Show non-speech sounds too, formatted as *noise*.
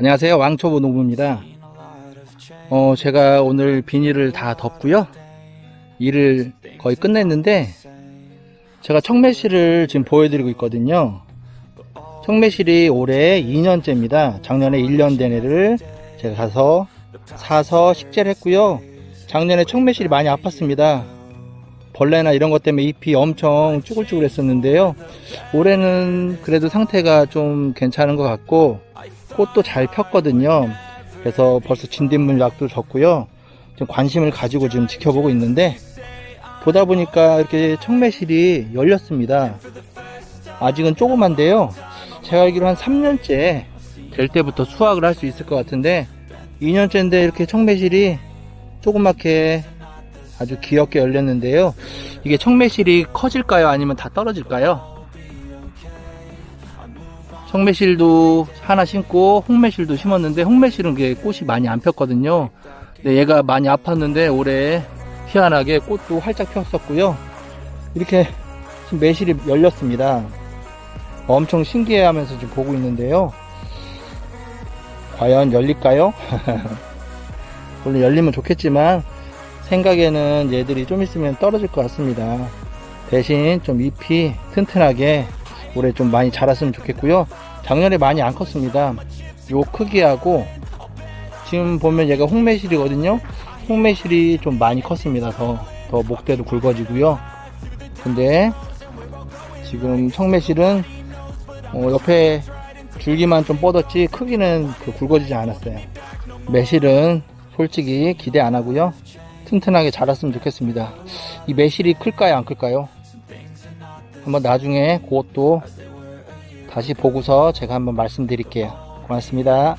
안녕하세요. 왕초보 농부입니다. 어, 제가 오늘 비닐을 다 덮고요. 일을 거의 끝냈는데, 제가 청매실을 지금 보여드리고 있거든요. 청매실이 올해 2년째입니다. 작년에 1년 된 애를 제가 가서 사서 식재를 했고요. 작년에 청매실이 많이 아팠습니다. 벌레나 이런 것 때문에 잎이 엄청 쭈글쭈글 했었는데요. 올해는 그래도 상태가 좀 괜찮은 것 같고, 꽃도 잘 폈거든요. 그래서 벌써 진딧물 약도 줬고요. 좀 관심을 가지고 지금 지켜보고 있는데 보다 보니까 이렇게 청매실이 열렸습니다. 아직은 조그만데요. 제가 알기로 한 3년째 될 때부터 수확을 할 수 있을 것 같은데 2년째인데 이렇게 청매실이 조그맣게 아주 귀엽게 열렸는데요. 이게 청매실이 커질까요? 아니면 다 떨어질까요? 청매실도 하나 심고 홍매실도 심었는데 홍매실은 게 꽃이 많이 안 폈거든요. 근데 얘가 많이 아팠는데 올해 희한하게 꽃도 활짝 폈었고요. 이렇게 지금 매실이 열렸습니다. 엄청 신기해하면서 지금 보고 있는데요. 과연 열릴까요? *laughs* 물론 열리면 좋겠지만 생각에는 얘들이 좀 있으면 떨어질 것 같습니다. 대신 좀 잎이 튼튼하게 올해 좀 많이 자랐으면 좋겠고요. 작년에 많이 안 컸습니다. 요 크기하고 지금 보면 얘가 홍매실이거든요. 홍매실이 좀 많이 컸습니다. 더, 더 목대도 굵어지고요. 근데 지금 청매실은 어, 옆에 줄기만 좀 뻗었지 크기는 그 굵어지지 않았어요. 매실은 솔직히 기대 안 하고요. 튼튼하게 자랐으면 좋겠습니다. 이 매실이 클까요, 안 클까요? 한번 나중에 그것도 다시 보고서 제가 한번 말씀드릴게요. 고맙습니다.